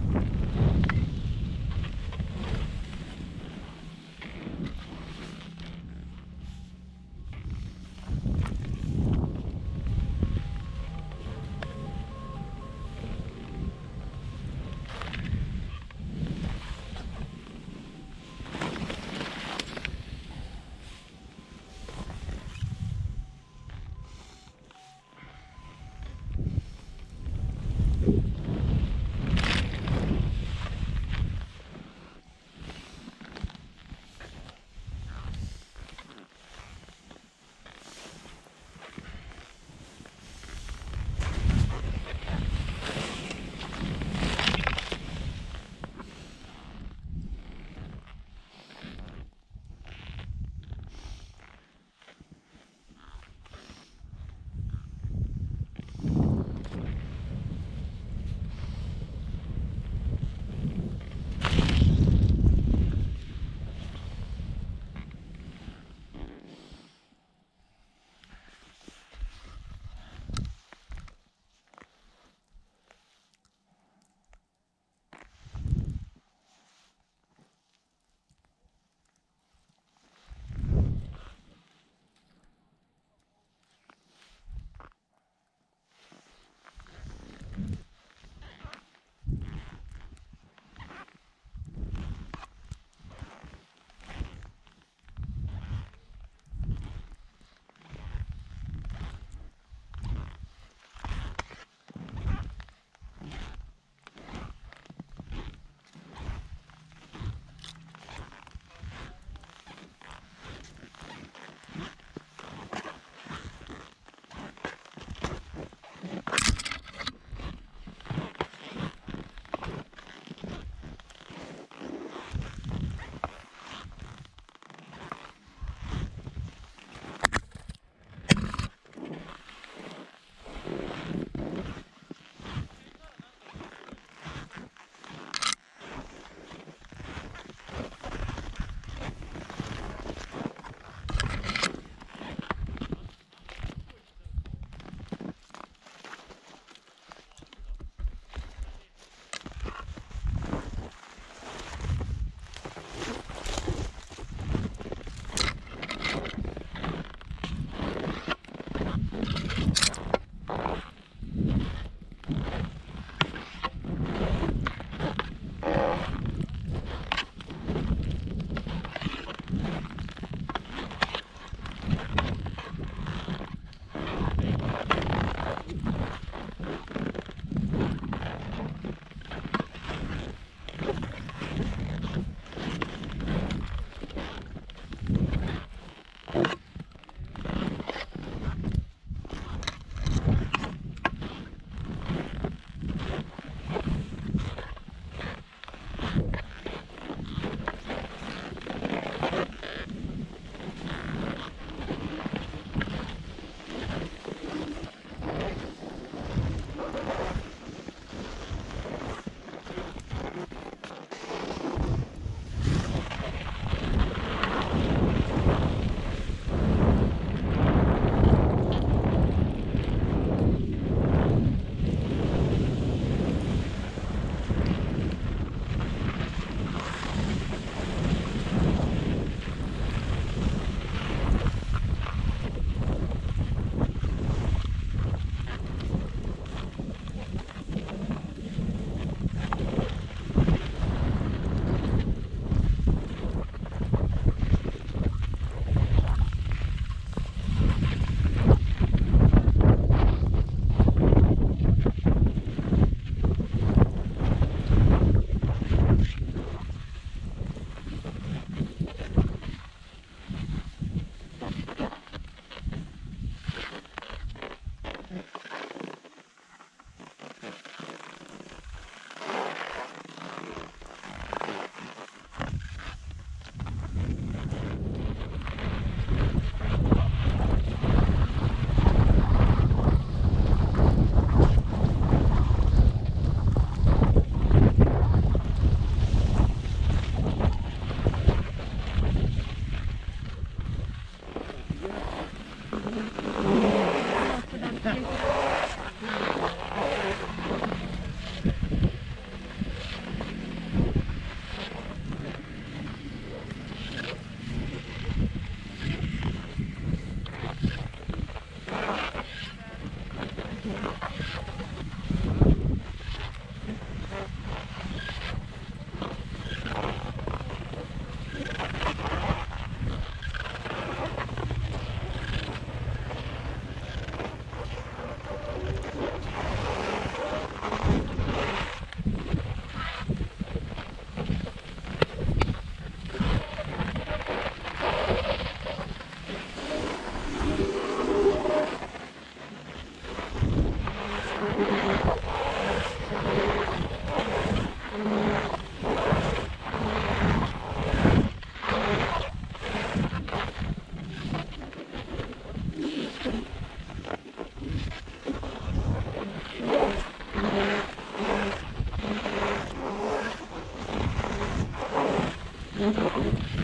すいません。Thank you. Угу.